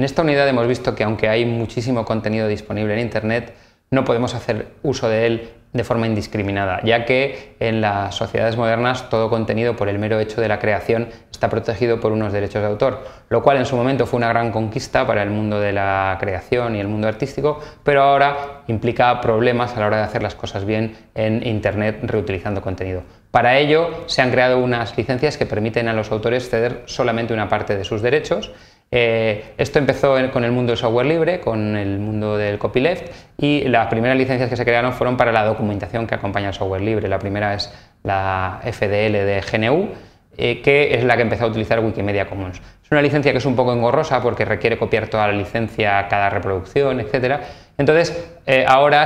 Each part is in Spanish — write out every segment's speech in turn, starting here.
En esta unidad hemos visto que aunque hay muchísimo contenido disponible en Internet, no podemos hacer uso de él de forma indiscriminada, ya que en las sociedades modernas todo contenido por el mero hecho de la creación está protegido por unos derechos de autor, lo cual en su momento fue una gran conquista para el mundo de la creación y el mundo artístico, pero ahora implica problemas a la hora de hacer las cosas bien en Internet reutilizando contenido. Para ello se han creado unas licencias que permiten a los autores ceder solamente una parte de sus derechos eh, esto empezó con el mundo del software libre, con el mundo del copyleft y las primeras licencias que se crearon fueron para la documentación que acompaña al software libre. La primera es la FDL de GNU, eh, que es la que empezó a utilizar Wikimedia Commons. Es una licencia que es un poco engorrosa porque requiere copiar toda la licencia, cada reproducción, etc. Entonces, eh, ahora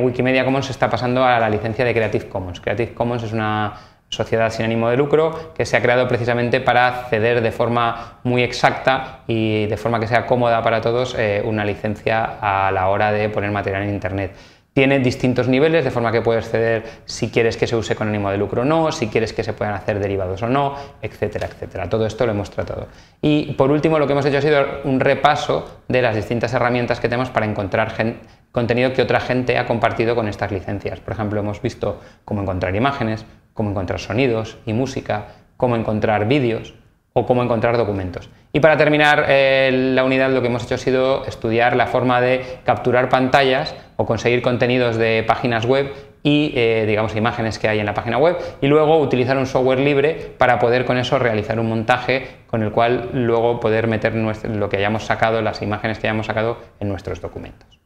Wikimedia Commons está pasando a la licencia de Creative Commons. Creative Commons es una sociedad sin ánimo de lucro que se ha creado precisamente para ceder de forma muy exacta y de forma que sea cómoda para todos eh, una licencia a la hora de poner material en Internet. Tiene distintos niveles, de forma que puedes ceder si quieres que se use con ánimo de lucro o no, si quieres que se puedan hacer derivados o no, etcétera, etcétera. Todo esto lo hemos tratado. Y por último, lo que hemos hecho ha sido un repaso de las distintas herramientas que tenemos para encontrar contenido que otra gente ha compartido con estas licencias. Por ejemplo, hemos visto cómo encontrar imágenes, cómo encontrar sonidos y música, cómo encontrar vídeos o cómo encontrar documentos. Y para terminar eh, la unidad lo que hemos hecho ha sido estudiar la forma de capturar pantallas o conseguir contenidos de páginas web y eh, digamos imágenes que hay en la página web y luego utilizar un software libre para poder con eso realizar un montaje con el cual luego poder meter lo que hayamos sacado, las imágenes que hayamos sacado en nuestros documentos.